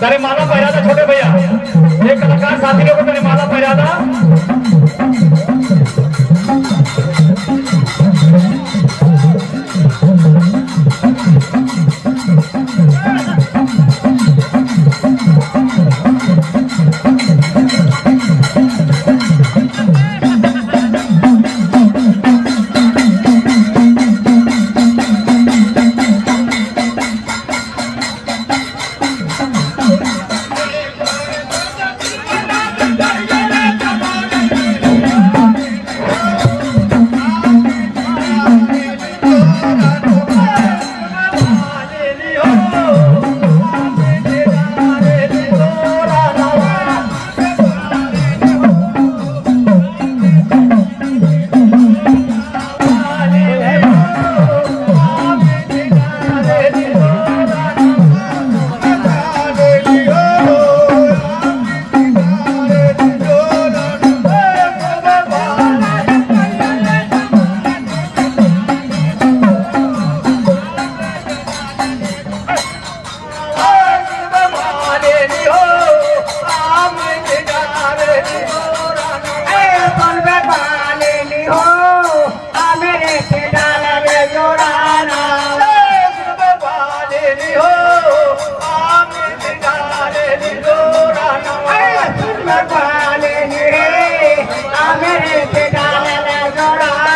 तेरे माला पहरा था छोटे भैया। एक कलाकार साथी के ऊपर तेरे माला पहरा था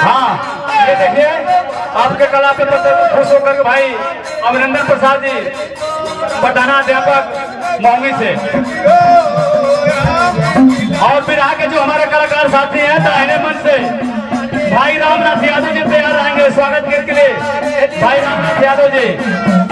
हाँ, देखिए, आपके कला पे खुश होकर भाई अभिनंदन प्रसाद जी बताना अध्यापक मोहम्मी से। और फिर आके जो हमारे कलाकार साथी हैं, दाहिने मन से, भाई रामनाथ यादव जी तैयार रहेंगे स्वागत के लिए। भाई रामनाथ यादव जी।